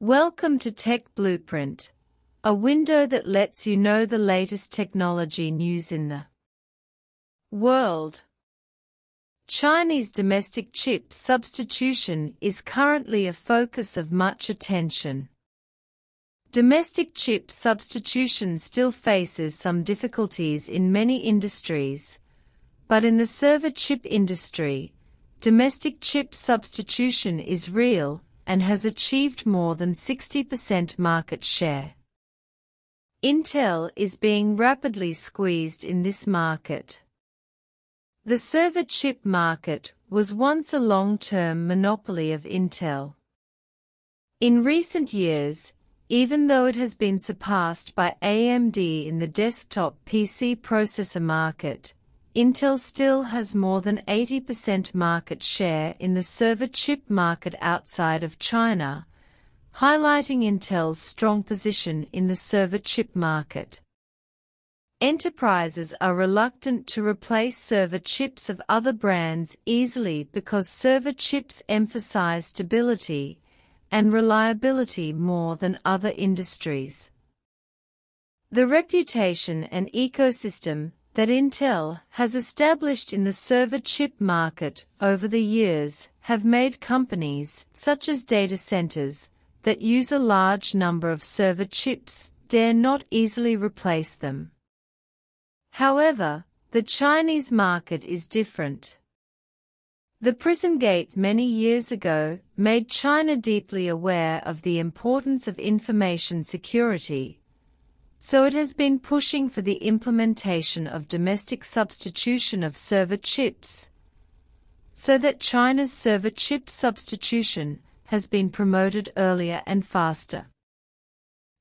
Welcome to Tech Blueprint, a window that lets you know the latest technology news in the world. Chinese domestic chip substitution is currently a focus of much attention. Domestic chip substitution still faces some difficulties in many industries, but in the server chip industry, domestic chip substitution is real and has achieved more than 60% market share. Intel is being rapidly squeezed in this market. The server chip market was once a long-term monopoly of Intel. In recent years, even though it has been surpassed by AMD in the desktop PC processor market, Intel still has more than 80% market share in the server chip market outside of China, highlighting Intel's strong position in the server chip market. Enterprises are reluctant to replace server chips of other brands easily because server chips emphasize stability and reliability more than other industries. The reputation and ecosystem that Intel has established in the server chip market over the years have made companies such as data centers that use a large number of server chips dare not easily replace them. However, the Chinese market is different. The Prism Gate many years ago made China deeply aware of the importance of information security so it has been pushing for the implementation of domestic substitution of server chips, so that China's server chip substitution has been promoted earlier and faster.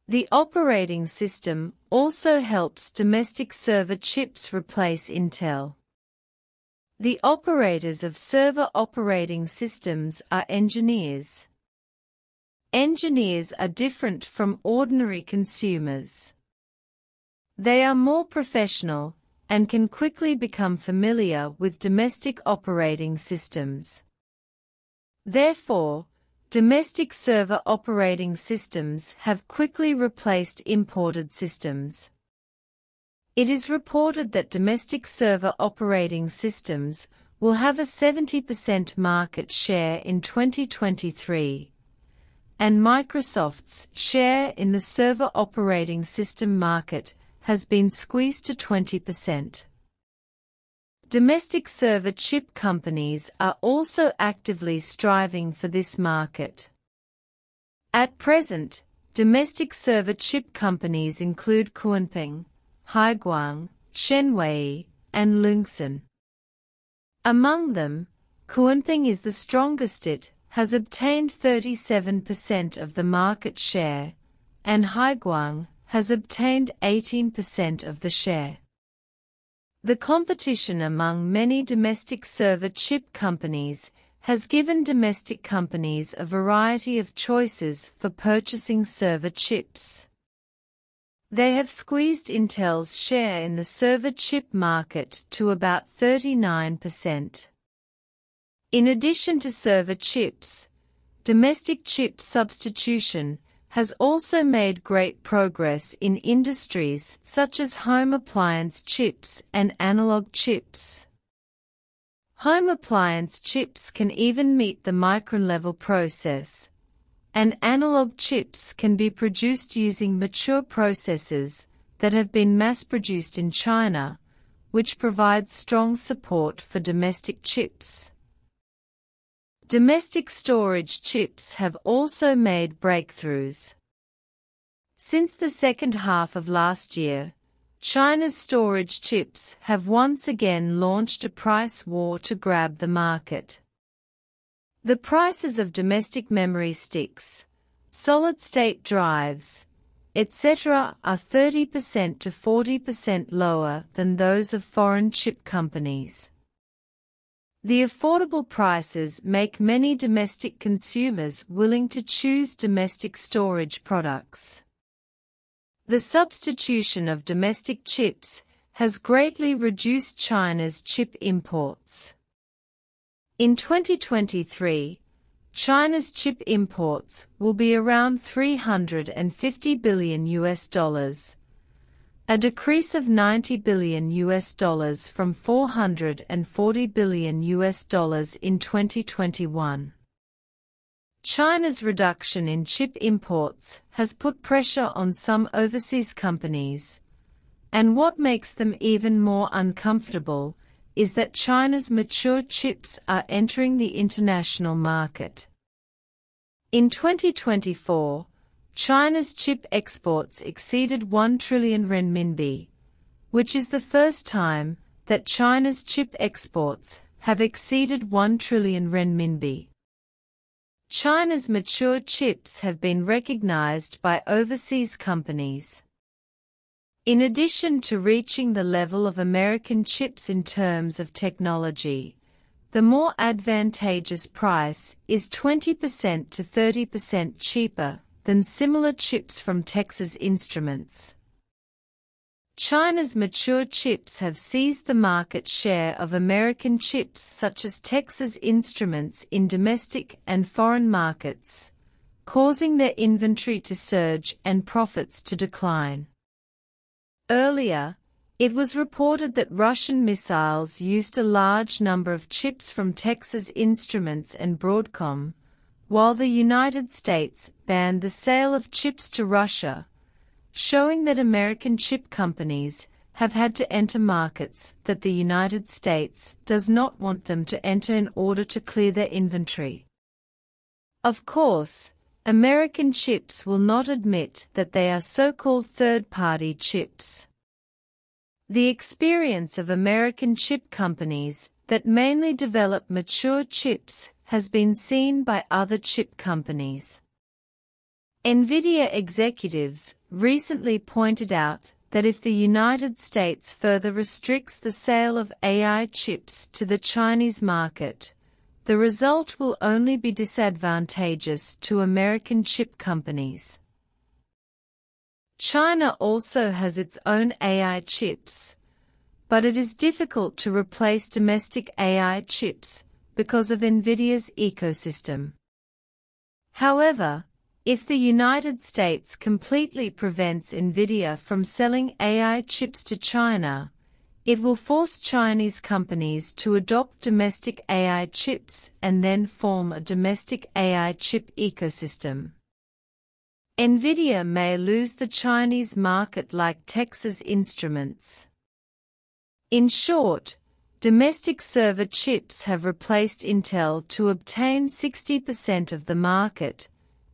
The operating system also helps domestic server chips replace Intel. The operators of server operating systems are engineers. Engineers are different from ordinary consumers. They are more professional and can quickly become familiar with domestic operating systems. Therefore, domestic server operating systems have quickly replaced imported systems. It is reported that domestic server operating systems will have a 70% market share in 2023, and Microsoft's share in the server operating system market has been squeezed to 20%. Domestic server chip companies are also actively striving for this market. At present, domestic server chip companies include Kunpeng, Haiguang, Shenwei, and Loongson. Among them, Kunpeng is the strongest it has obtained 37% of the market share, and Haiguang has obtained 18% of the share. The competition among many domestic server chip companies has given domestic companies a variety of choices for purchasing server chips. They have squeezed Intel's share in the server chip market to about 39%. In addition to server chips, domestic chip substitution has also made great progress in industries such as home appliance chips and analog chips. Home appliance chips can even meet the micron-level process, and analog chips can be produced using mature processes that have been mass-produced in China, which provides strong support for domestic chips. Domestic storage chips have also made breakthroughs. Since the second half of last year, China's storage chips have once again launched a price war to grab the market. The prices of domestic memory sticks, solid-state drives, etc. are 30% to 40% lower than those of foreign chip companies. The affordable prices make many domestic consumers willing to choose domestic storage products. The substitution of domestic chips has greatly reduced China's chip imports. In 2023, China's chip imports will be around 350 billion US dollars, a decrease of 90 billion US dollars from 440 billion US dollars in 2021. China's reduction in chip imports has put pressure on some overseas companies. And what makes them even more uncomfortable is that China's mature chips are entering the international market. In 2024, China's chip exports exceeded 1 trillion renminbi, which is the first time that China's chip exports have exceeded 1 trillion renminbi. China's mature chips have been recognized by overseas companies. In addition to reaching the level of American chips in terms of technology, the more advantageous price is 20% to 30% cheaper than similar chips from Texas Instruments. China's mature chips have seized the market share of American chips such as Texas Instruments in domestic and foreign markets, causing their inventory to surge and profits to decline. Earlier, it was reported that Russian missiles used a large number of chips from Texas Instruments and Broadcom, while the United States banned the sale of chips to Russia showing that American chip companies have had to enter markets that the United States does not want them to enter in order to clear their inventory. Of course, American chips will not admit that they are so-called third-party chips. The experience of American chip companies that mainly develop mature chips has been seen by other chip companies. NVIDIA executives recently pointed out that if the United States further restricts the sale of AI chips to the Chinese market, the result will only be disadvantageous to American chip companies. China also has its own AI chips, but it is difficult to replace domestic AI chips because of NVIDIA's ecosystem. However, if the United States completely prevents NVIDIA from selling AI chips to China, it will force Chinese companies to adopt domestic AI chips and then form a domestic AI chip ecosystem. NVIDIA may lose the Chinese market like Texas Instruments. In short, domestic server chips have replaced Intel to obtain 60% of the market,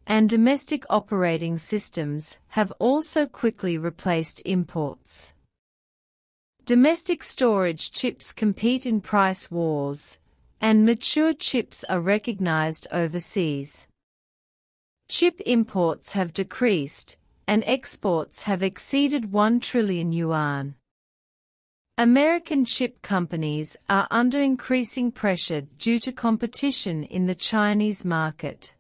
and domestic operating systems have also quickly replaced imports. Domestic storage chips compete in price wars, and mature chips are recognized overseas. Chip imports have decreased, and exports have exceeded 1 trillion yuan. American chip companies are under increasing pressure due to competition in the Chinese market.